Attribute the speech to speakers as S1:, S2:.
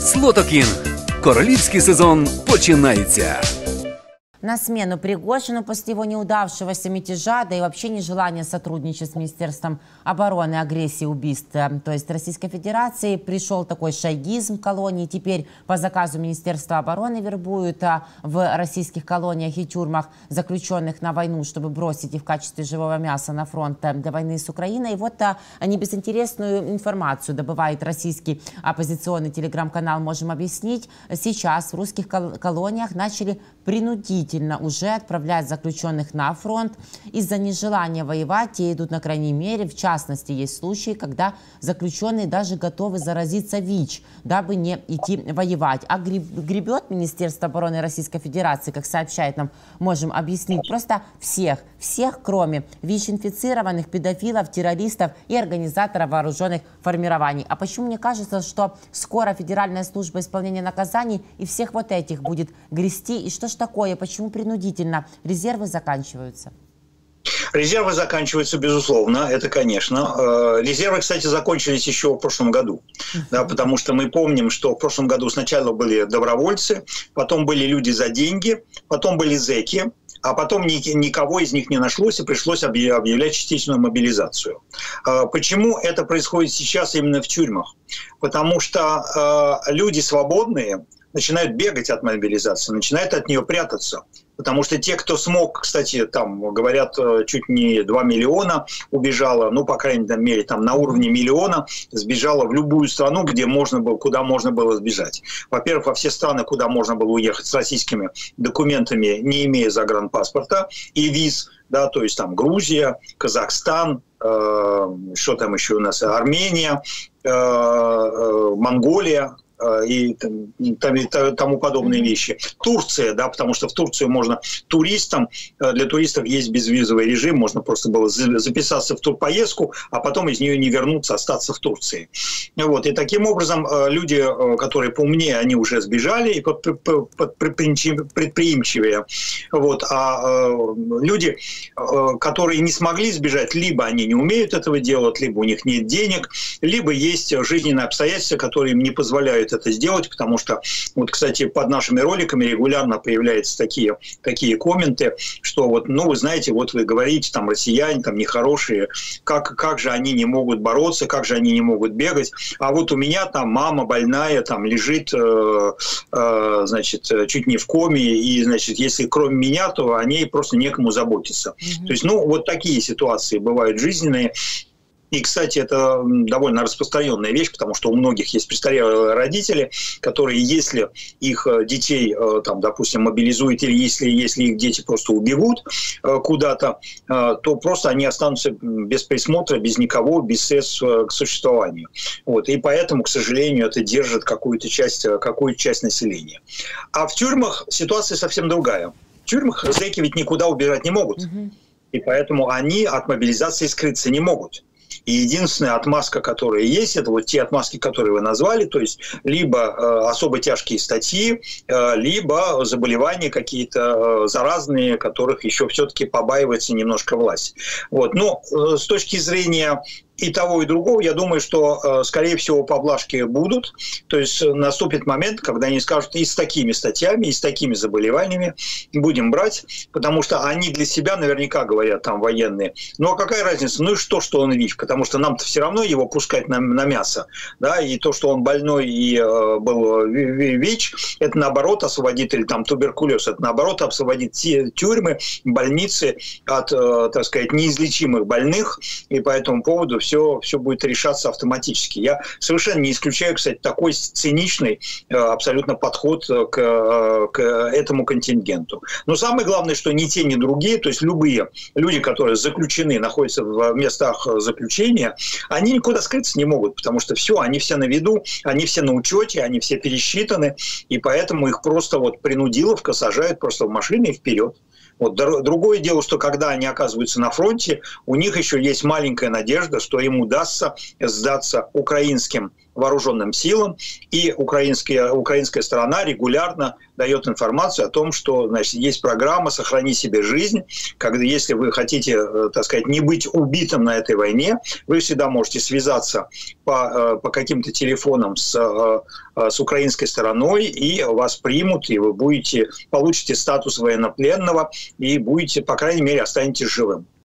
S1: Слотокінг. Королівський сезон починається.
S2: На смену Пригожину после его неудавшегося мятежа, да и вообще нежелания сотрудничать с Министерством обороны, агрессии, убийств, то есть Российской Федерации, пришел такой шайгизм колонии. Теперь по заказу Министерства обороны вербуют а, в российских колониях и тюрьмах заключенных на войну, чтобы бросить их в качестве живого мяса на фронт э, для войны с Украиной. И вот а, они безинтересную информацию добывает российский оппозиционный телеграм-канал «Можем объяснить». Сейчас в русских колониях начали принудить принудительно уже отправлять заключенных на фронт. Из-за нежелания воевать те идут на крайней мере. В частности, есть случаи, когда заключенные даже готовы заразиться ВИЧ, дабы не идти воевать. А гребет Министерство обороны Российской Федерации, как сообщает нам, можем объяснить, просто всех, всех, кроме ВИЧ-инфицированных, педофилов, террористов и организаторов вооруженных формирований. А почему мне кажется, что скоро Федеральная служба исполнения наказаний и всех вот этих будет грести? И что ж такое? Почему Почему принудительно? Резервы заканчиваются.
S3: Резервы заканчиваются, безусловно, это, конечно. Э, резервы, кстати, закончились еще в прошлом году, да, потому что мы помним, что в прошлом году сначала были добровольцы, потом были люди за деньги, потом были зеки, а потом никого из них не нашлось и пришлось объявлять частичную мобилизацию. Э, почему это происходит сейчас именно в тюрьмах? Потому что э, люди свободные, начинают бегать от мобилизации, начинают от нее прятаться. Потому что те, кто смог, кстати, там говорят, э, чуть не 2 миллиона убежало, ну, по крайней мере, там на уровне миллиона сбежало в любую страну, где можно было, куда можно было сбежать. Во-первых, во все страны, куда можно было уехать с российскими документами, не имея загранпаспорта и виз, да, то есть там Грузия, Казахстан, э, что там еще у нас, Армения, э, э, Монголия, и, там, и тому подобные вещи. Турция, да, потому что в Турцию можно туристам, э, для туристов есть безвизовый режим, можно просто было записаться в турпоездку, а потом из нее не вернуться, остаться в Турции. Вот. И таким образом э, люди, которые поумнее, они уже сбежали и предприимчивее. Вот. А люди, которые не смогли сбежать, либо они не умеют этого делать, либо у них нет денег, либо есть жизненные обстоятельства, которые им не позволяют стоит это сделать, потому что, вот, кстати, под нашими роликами регулярно появляются такие, такие комменты, что вот, ну, вы знаете, вот вы говорите, там, россияне, там, нехорошие, как, как же они не могут бороться, как же они не могут бегать, а вот у меня там мама больная, там, лежит, э, э, значит, чуть не в коме, и, значит, если кроме меня, то о ней просто некому заботиться. Mm-hmm. То есть, ну, вот такие ситуации бывают жизненные, и, кстати, это довольно распространенная вещь, потому что у многих есть престарелые родители, которые, если их э, детей, э, там, допустим, мобилизуют, или если, если их дети просто убегут э, куда-то, то просто они останутся без присмотра, без никого, без средств к существованию. Вот. И поэтому, к сожалению, это держит какую-то часть, какую часть населения. А в тюрьмах ситуация совсем другая. В тюрьмах зэки ведь никуда убирать не могут. И поэтому они от мобилизации скрыться не могут. И единственная отмазка, которая есть, это вот те отмазки, которые вы назвали, то есть либо э, особо тяжкие статьи, э, либо заболевания какие-то э, заразные, которых еще все-таки побаивается немножко власть. Вот. Но с точки зрения и того, и другого, я думаю, что, э, скорее всего, поблажки будут. То есть э, наступит момент, когда они скажут, и с такими статьями, и с такими заболеваниями будем брать, потому что они для себя наверняка говорят там военные. Ну а какая разница? Ну и что, что он ВИЧ? Потому что нам-то все равно его пускать на, на мясо. Да? И то, что он больной и э, был ВИЧ, это наоборот освободит, или там туберкулез, это наоборот освободит те тюрьмы, больницы от, э, так сказать, неизлечимых больных. И по этому поводу все, все будет решаться автоматически. Я совершенно не исключаю, кстати, такой циничный э, абсолютно подход э, к, э, к этому контингенту. Но самое главное, что ни те, ни другие, то есть любые люди, которые заключены, находятся в местах заключения, они никуда скрыться не могут, потому что все, они все на виду, они все на учете, они все пересчитаны, и поэтому их просто вот принудиловка сажают просто в машины и вперед. Вот. Другое дело, что когда они оказываются на фронте, у них еще есть маленькая надежда, что им удастся сдаться украинским вооруженным силам, и украинская, украинская сторона регулярно дает информацию о том, что значит, есть программа «Сохрани себе жизнь», когда если вы хотите, э, так сказать, не быть убитым на этой войне, вы всегда можете связаться по, э, по каким-то телефонам с, э, с украинской стороной, и вас примут, и вы будете, получите статус военнопленного, и будете, по крайней мере, останетесь живым.